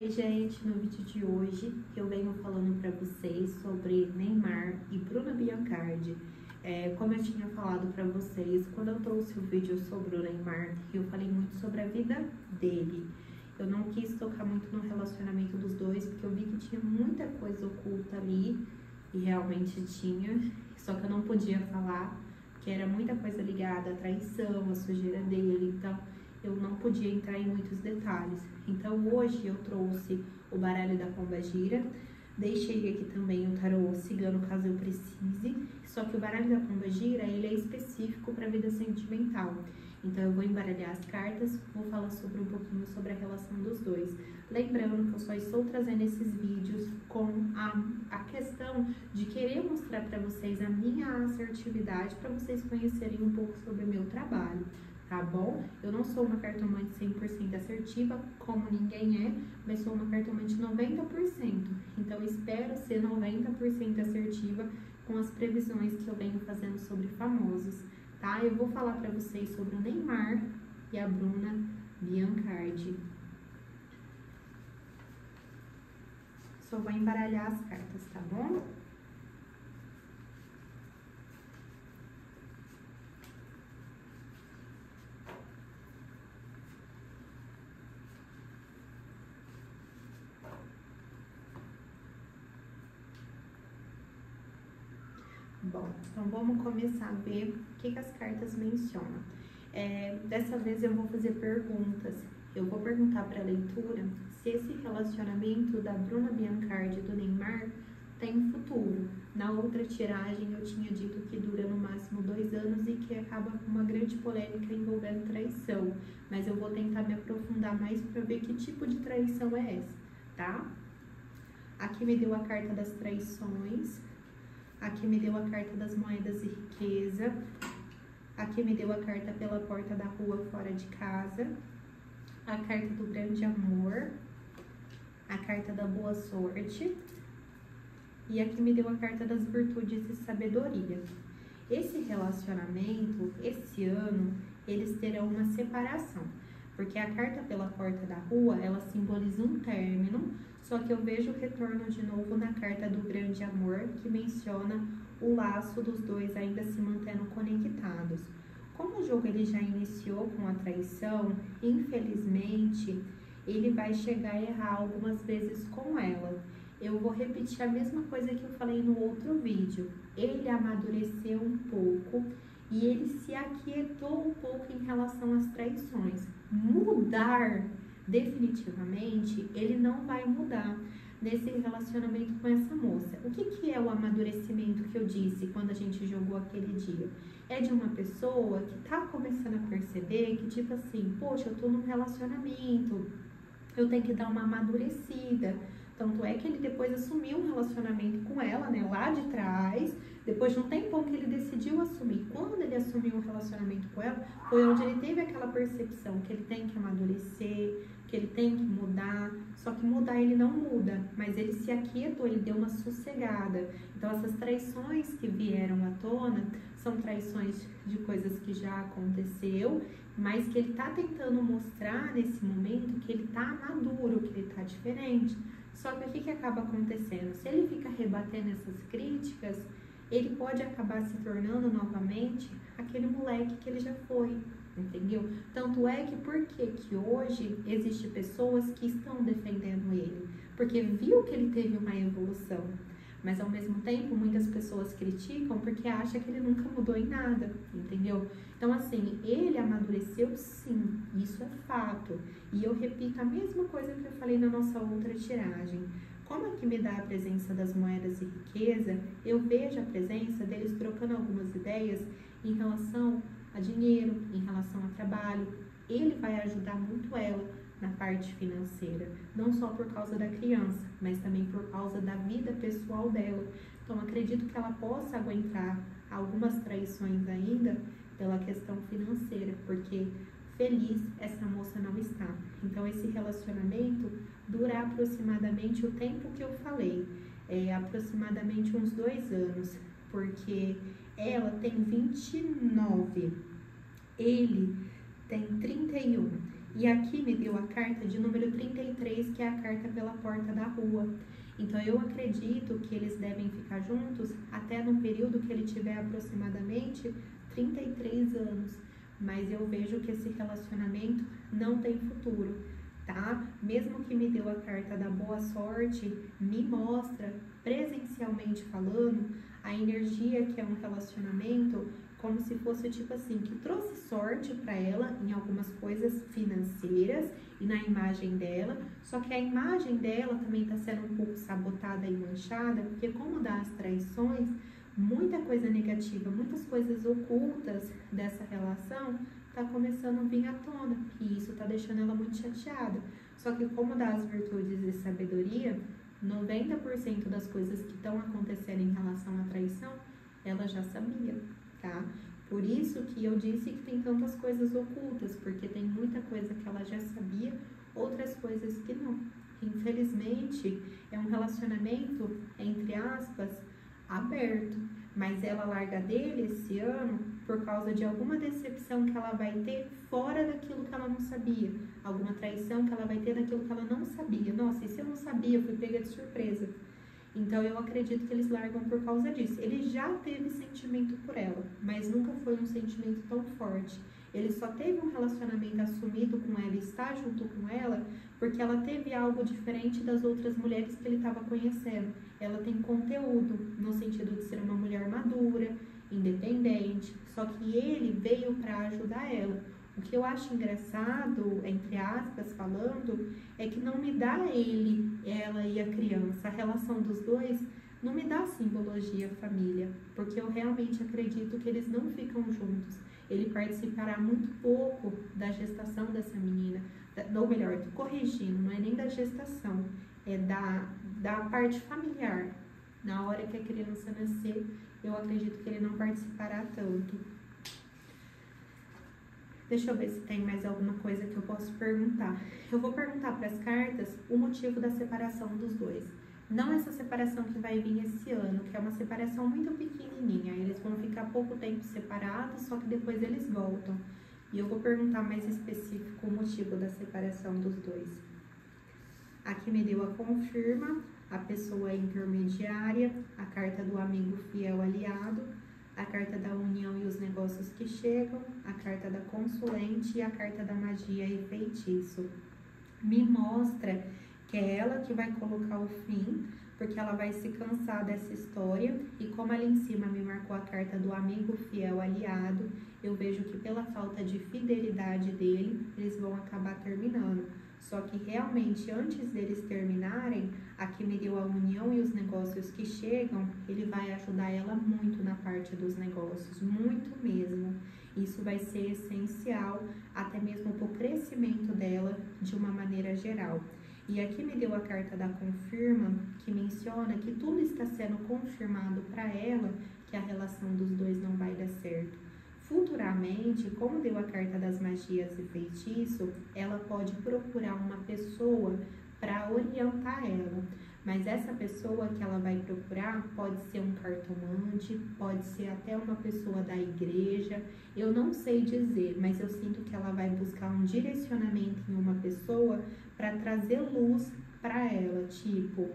Oi, gente, no vídeo de hoje eu venho falando para vocês sobre Neymar e Bruna Biancardi. É, como eu tinha falado para vocês, quando eu trouxe o vídeo sobre o Neymar, eu falei muito sobre a vida dele. Eu não quis tocar muito no relacionamento dos dois, porque eu vi que tinha muita coisa oculta ali, e realmente tinha, só que eu não podia falar, porque era muita coisa ligada à traição, à sujeira dele, então eu não podia entrar em muitos detalhes. Então hoje eu trouxe o baralho da pomba gira, deixei aqui também o tarô cigano caso eu precise, só que o baralho da pomba gira ele é específico para a vida sentimental. Então eu vou embaralhar as cartas, vou falar sobre um pouquinho sobre a relação dos dois. Lembrando que eu só estou trazendo esses vídeos com a, a questão de querer mostrar para vocês a minha assertividade, para vocês conhecerem um pouco sobre o meu trabalho tá bom? Eu não sou uma cartomante 100% assertiva, como ninguém é, mas sou uma cartomante 90%. Então, espero ser 90% assertiva com as previsões que eu venho fazendo sobre famosos, tá? Eu vou falar para vocês sobre o Neymar e a Bruna Biancardi. Só vou embaralhar as cartas, tá bom? Bom, então vamos começar a ver o que, que as cartas mencionam. É, dessa vez eu vou fazer perguntas. Eu vou perguntar para a leitura se esse relacionamento da Bruna Biancardi e do Neymar tem futuro. Na outra tiragem eu tinha dito que dura no máximo dois anos e que acaba com uma grande polêmica envolvendo traição. Mas eu vou tentar me aprofundar mais para ver que tipo de traição é essa, tá? Aqui me deu a carta das traições, Aqui me deu a carta das moedas e riqueza. Aqui me deu a carta pela porta da rua fora de casa. A carta do grande amor. A carta da boa sorte. E aqui me deu a carta das virtudes e sabedoria. Esse relacionamento, esse ano, eles terão uma separação. Porque a carta pela porta da rua, ela simboliza um término só que eu vejo o retorno de novo na carta do grande amor, que menciona o laço dos dois ainda se mantendo conectados. Como o jogo ele já iniciou com a traição, infelizmente, ele vai chegar a errar algumas vezes com ela. Eu vou repetir a mesma coisa que eu falei no outro vídeo. Ele amadureceu um pouco e ele se aquietou um pouco em relação às traições. Mudar definitivamente ele não vai mudar nesse relacionamento com essa moça. O que, que é o amadurecimento que eu disse quando a gente jogou aquele dia? É de uma pessoa que tá começando a perceber que, tipo assim, poxa, eu tô num relacionamento, eu tenho que dar uma amadurecida. Tanto é que ele depois assumiu um relacionamento com ela, né, lá de trás. Depois de um tempão que ele decidiu assumir. Quando ele assumiu um relacionamento com ela, foi onde ele teve aquela percepção que ele tem que amadurecer, que ele tem que mudar, só que mudar ele não muda, mas ele se aquietou, ele deu uma sossegada. Então essas traições que vieram à tona são traições de coisas que já aconteceu, mas que ele tá tentando mostrar nesse momento que ele tá maduro, que ele tá diferente. Só que o que, que acaba acontecendo? Se ele fica rebatendo essas críticas, ele pode acabar se tornando novamente aquele moleque que ele já foi entendeu? Tanto é que por que que hoje existe pessoas que estão defendendo ele? Porque viu que ele teve uma evolução. Mas ao mesmo tempo, muitas pessoas criticam porque acham que ele nunca mudou em nada, entendeu? Então, assim, ele amadureceu sim, isso é fato. E eu repito a mesma coisa que eu falei na nossa outra tiragem. Como aqui me dá a presença das moedas e riqueza, eu vejo a presença deles trocando algumas ideias em relação a dinheiro, em relação a trabalho. Ele vai ajudar muito ela na parte financeira, não só por causa da criança, mas também por causa da vida pessoal dela. Então, acredito que ela possa aguentar algumas traições ainda pela questão financeira, porque feliz essa moça não está. Então, esse relacionamento dura aproximadamente o tempo que eu falei, é aproximadamente uns dois anos, porque ela tem 29, ele tem 31. E aqui me deu a carta de número 33, que é a carta pela porta da rua. Então eu acredito que eles devem ficar juntos até no período que ele tiver aproximadamente 33 anos. Mas eu vejo que esse relacionamento não tem futuro, tá? Mesmo que me deu a carta da boa sorte, me mostra presencialmente falando a energia que é um relacionamento como se fosse tipo assim, que trouxe sorte para ela em algumas coisas financeiras e na imagem dela, só que a imagem dela também está sendo um pouco sabotada e manchada, porque como dá as traições, muita coisa negativa, muitas coisas ocultas dessa relação está começando a vir à tona, e isso está deixando ela muito chateada. Só que como dá as virtudes e sabedoria, 90% das coisas que estão acontecendo em relação à traição, ela já sabia tá? Por isso que eu disse que tem tantas coisas ocultas, porque tem muita coisa que ela já sabia, outras coisas que não. Infelizmente, é um relacionamento, entre aspas, aberto, mas ela larga dele esse ano por causa de alguma decepção que ela vai ter fora daquilo que ela não sabia, alguma traição que ela vai ter daquilo que ela não sabia. Nossa, e se eu não sabia, fui pega de surpresa. Então eu acredito que eles largam por causa disso. Ele já teve sentimento por ela, mas nunca foi um sentimento tão forte. Ele só teve um relacionamento assumido com ela, está junto com ela, porque ela teve algo diferente das outras mulheres que ele estava conhecendo. Ela tem conteúdo, no sentido de ser uma mulher madura, independente, só que ele veio para ajudar ela. O que eu acho engraçado, entre aspas, falando, é que não me dá ele, ela e a criança. A relação dos dois não me dá simbologia família, porque eu realmente acredito que eles não ficam juntos. Ele participará muito pouco da gestação dessa menina, ou melhor, corrigindo, não é nem da gestação, é da, da parte familiar. Na hora que a criança nascer, eu acredito que ele não participará tanto. Deixa eu ver se tem mais alguma coisa que eu posso perguntar. Eu vou perguntar para as cartas o motivo da separação dos dois. Não essa separação que vai vir esse ano, que é uma separação muito pequenininha. Eles vão ficar pouco tempo separados, só que depois eles voltam. E eu vou perguntar mais específico o motivo da separação dos dois. Aqui me deu a confirma, a pessoa intermediária, a carta do amigo fiel aliado, a carta da união e os negócios que chegam, a carta da consulente e a carta da magia e feitiço. Me mostra que é ela que vai colocar o fim, porque ela vai se cansar dessa história. E como ali em cima me marcou a carta do amigo fiel aliado, eu vejo que pela falta de fidelidade dele, eles vão acabar terminando. Só que realmente antes deles terminarem, aqui me deu a união e os negócios que chegam, ele vai ajudar ela muito na parte dos negócios, muito mesmo. Isso vai ser essencial até mesmo para o crescimento dela de uma maneira geral. E aqui me deu a carta da confirma, que menciona que tudo está sendo confirmado para ela, que a relação dos dois não vai dar certo. Futuramente, como deu a carta das magias e feitiço, ela pode procurar uma pessoa para orientar ela. Mas essa pessoa que ela vai procurar pode ser um cartomante, pode ser até uma pessoa da igreja. Eu não sei dizer, mas eu sinto que ela vai buscar um direcionamento em uma pessoa para trazer luz para ela, tipo,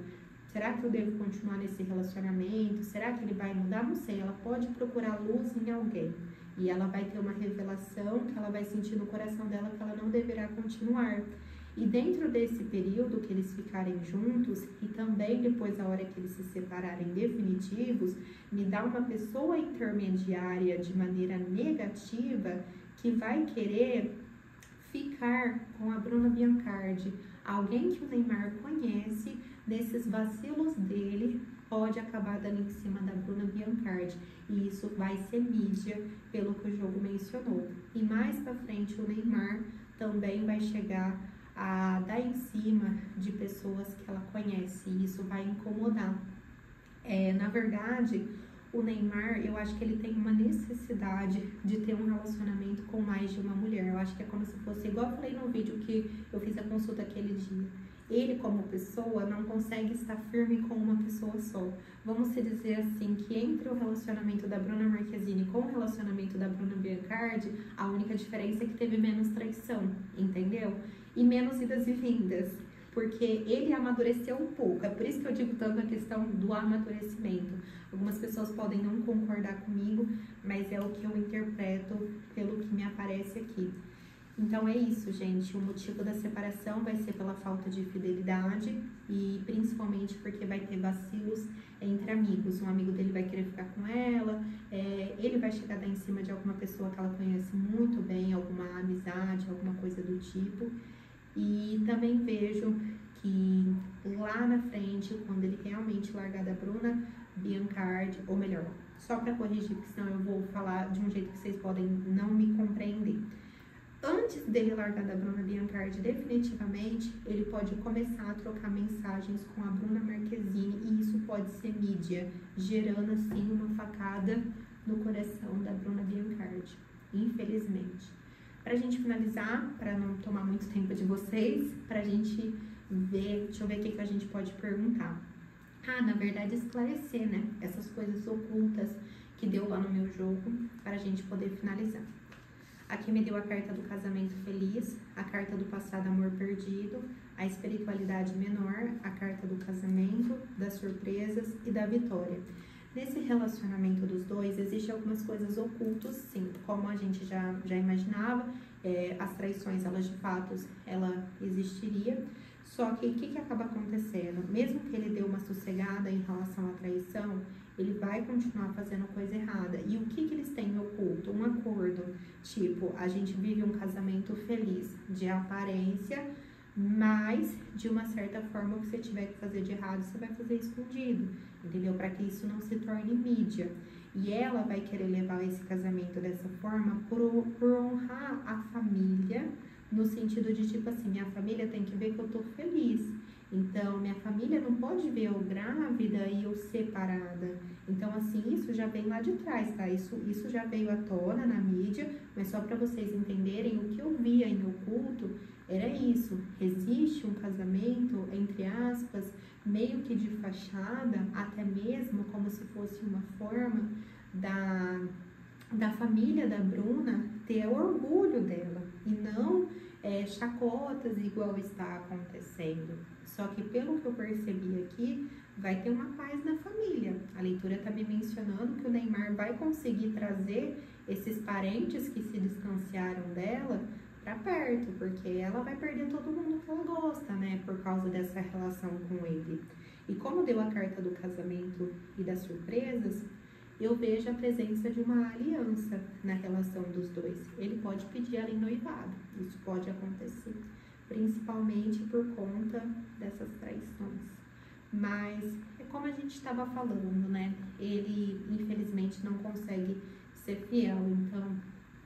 será que eu devo continuar nesse relacionamento? Será que ele vai mudar? Não sei, ela pode procurar luz em alguém. E ela vai ter uma revelação que ela vai sentir no coração dela que ela não deverá continuar. E dentro desse período que eles ficarem juntos e também depois a hora que eles se separarem definitivos, me dá uma pessoa intermediária de maneira negativa que vai querer ficar com a Bruna Biancardi, alguém que o Neymar conhece, nesses vacilos dele, pode acabar dando em cima da Bruna Biancardi. E isso vai ser mídia, pelo que o jogo mencionou. E mais para frente, o Neymar também vai chegar a dar em cima de pessoas que ela conhece. E isso vai incomodar. É, na verdade, o Neymar, eu acho que ele tem uma necessidade de ter um relacionamento com mais de uma mulher. Eu acho que é como se fosse, igual eu falei no vídeo que eu fiz a consulta aquele dia. ele como pessoa não consegue estar firme com uma pessoa só. Vamos se dizer assim que entre o relacionamento da Bruna Marquezine com o relacionamento da Bruna Biancardi, a única diferença é que teve menos traição, entendeu? E menos idas e vindas, porque ele amadureceu um pouco. É por isso que eu digo tanto a questão do amadurecimento. Algumas pessoas podem não concordar comigo, mas é o que eu interpreto pelo que me aparece aqui. Então é isso, gente. O motivo da separação vai ser pela falta de fidelidade e principalmente porque vai ter vacilos entre amigos. Um amigo dele vai querer ficar com ela, é, ele vai chegar em cima de alguma pessoa que ela conhece muito bem, alguma amizade, alguma coisa do tipo. E também vejo que lá na frente, quando ele realmente largar da Bruna Biancardi, ou melhor, só para corrigir, porque senão eu vou falar de um jeito que vocês podem não me compreender antes dele largar da Bruna Biancardi definitivamente, ele pode começar a trocar mensagens com a Bruna Marquezine e isso pode ser mídia, gerando assim uma facada no coração da Bruna Biancardi, infelizmente. Para a gente finalizar, para não tomar muito tempo de vocês, para a gente ver, deixa eu ver o que, que a gente pode perguntar. Ah, na verdade, esclarecer, né? Essas coisas ocultas que deu lá no meu jogo, para a gente poder finalizar. Aqui me deu a carta do casamento feliz, a carta do passado amor perdido, a espiritualidade menor, a carta do casamento, das surpresas e da vitória. Nesse relacionamento dos dois, existem algumas coisas ocultas, sim, como a gente já, já imaginava, é, as traições, elas de fato, ela existiria, só que o que, que acaba acontecendo? Mesmo que ele dê uma sossegada em relação à traição, ele vai continuar fazendo coisa errada. E o que, que eles têm oculto? Um acordo, tipo, a gente vive um casamento feliz de aparência, mas de uma certa forma o que você tiver que fazer de errado, você vai fazer escondido, entendeu? Para que isso não se torne mídia. E ela vai querer levar esse casamento dessa forma por, por honrar a família, no sentido de tipo assim, minha família tem que ver que eu tô feliz. Então, minha família não pode ver eu grávida e eu separada. Então, assim, isso já vem lá de trás, tá? Isso, isso já veio à tona na mídia, mas só para vocês entenderem, o que eu via em oculto era isso. Existe um casamento, entre aspas, meio que de fachada, até mesmo como se fosse uma forma da, da família da Bruna ter orgulho dela e não é, chacotas igual está acontecendo. Só que pelo que eu percebi aqui, vai ter uma paz na família. A leitura está me mencionando que o Neymar vai conseguir trazer esses parentes que se distanciaram dela para perto, porque ela vai perder todo mundo que ela gosta, né, por causa dessa relação com ele. E como deu a carta do casamento e das surpresas, eu vejo a presença de uma aliança na relação dos dois. Ele pode pedir ela em noivado, isso pode acontecer principalmente por conta dessas traições. Mas é como a gente estava falando, né? Ele infelizmente não consegue ser fiel, então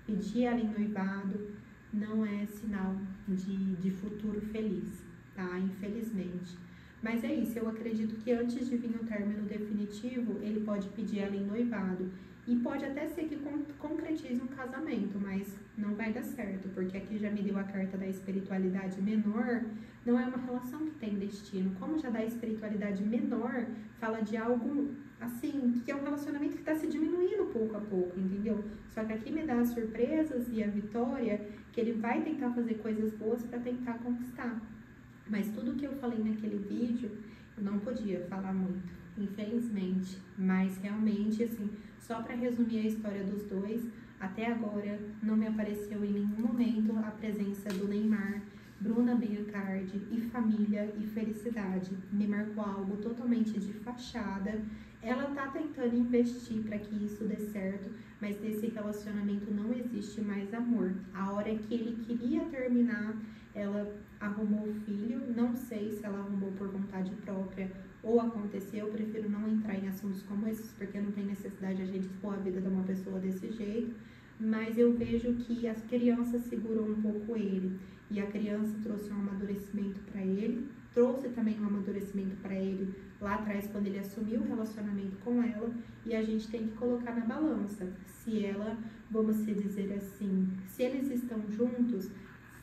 pedir ela em noivado não é sinal de, de futuro feliz, tá? Infelizmente. Mas é isso, eu acredito que antes de vir o término definitivo, ele pode pedir ela em noivado e pode até ser que concretize um casamento, mas não vai dar certo, porque aqui já me deu a carta da espiritualidade menor, não é uma relação que tem destino. Como já dá espiritualidade menor, fala de algo assim, que é um relacionamento que está se diminuindo pouco a pouco, entendeu? Só que aqui me dá as surpresas e a vitória, que ele vai tentar fazer coisas boas para tentar conquistar. Mas tudo que eu falei naquele vídeo, eu não podia falar muito, infelizmente. Mas realmente, assim, só para resumir a história dos dois, até agora não me apareceu em nenhum momento a presença do Neymar, Bruna Biancardi e família e felicidade. Me marcou algo totalmente de fachada. Ela tá tentando investir para que isso dê certo, mas nesse relacionamento não existe mais amor. A hora que ele queria terminar, ela arrumou o filho. Não sei se ela arrumou por vontade própria ou aconteceu, eu prefiro não entrar em assuntos como esses, porque não tem necessidade a gente expor a vida de uma pessoa desse jeito, mas eu vejo que as crianças segurou um pouco ele, e a criança trouxe um amadurecimento para ele, trouxe também um amadurecimento para ele lá atrás, quando ele assumiu o relacionamento com ela, e a gente tem que colocar na balança se ela, vamos dizer assim, se eles estão juntos,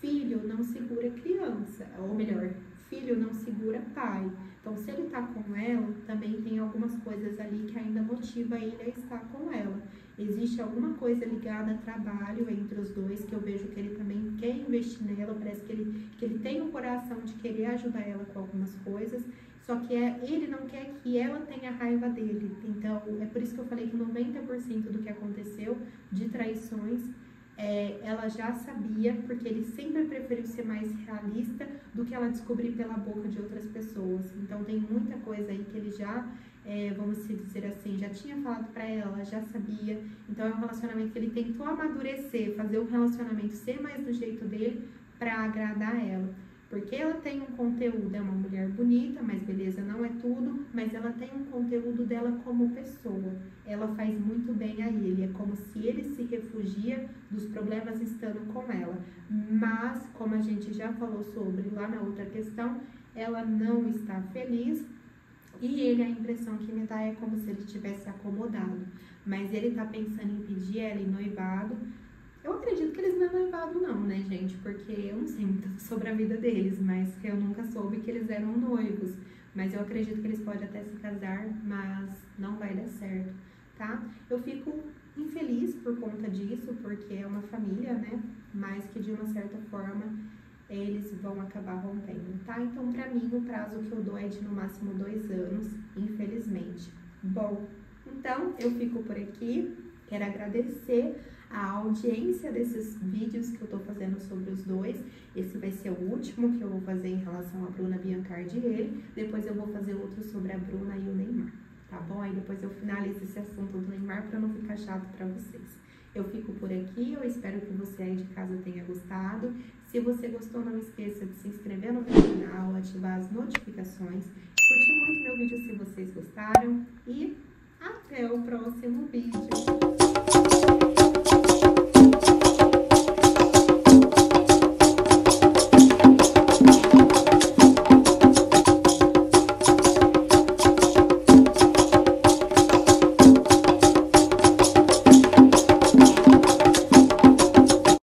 filho não segura criança, ou melhor, filho não segura pai. Então, se ele tá com ela, também tem algumas coisas ali que ainda motiva ele a estar com ela. Existe alguma coisa ligada a trabalho entre os dois, que eu vejo que ele também quer investir nela, parece que ele, que ele tem o coração de querer ajudar ela com algumas coisas, só que é, ele não quer que ela tenha raiva dele. Então, é por isso que eu falei que 90% do que aconteceu de traições é, ela já sabia, porque ele sempre preferiu ser mais realista do que ela descobrir pela boca de outras pessoas. Então tem muita coisa aí que ele já, é, vamos dizer assim, já tinha falado para ela, já sabia. Então é um relacionamento que ele tentou amadurecer, fazer o relacionamento ser mais do jeito dele para agradar ela. Porque ela tem um conteúdo, é uma mulher bonita, mas beleza não é tudo, mas ela tem um conteúdo dela como pessoa. Ela faz muito bem a ele, é como se ele se refugia dos problemas estando com ela. Mas, como a gente já falou sobre lá na outra questão, ela não está feliz e ele, a impressão que me dá é como se ele tivesse acomodado. Mas ele tá pensando em pedir ela em noivado eu acredito que eles não é noivado não, né, gente? Porque eu não sei muito sobre a vida deles, mas eu nunca soube que eles eram noivos. Mas eu acredito que eles podem até se casar, mas não vai dar certo, tá? Eu fico infeliz por conta disso, porque é uma família, né? Mas que de uma certa forma eles vão acabar rompendo, tá? Então, pra mim, o prazo que eu dou é de no máximo dois anos, infelizmente. Bom, então eu fico por aqui. Quero agradecer a audiência desses vídeos que eu tô fazendo sobre os dois. Esse vai ser o último que eu vou fazer em relação a Bruna Biancardi e ele. Depois eu vou fazer outro sobre a Bruna e o Neymar, tá bom? Aí depois eu finalizo esse assunto do Neymar para não ficar chato para vocês. Eu fico por aqui, eu espero que você aí de casa tenha gostado. Se você gostou, não esqueça de se inscrever no meu canal, ativar as notificações, curtir muito meu vídeo se vocês gostaram e até o próximo vídeo.